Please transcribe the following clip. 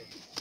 Okay.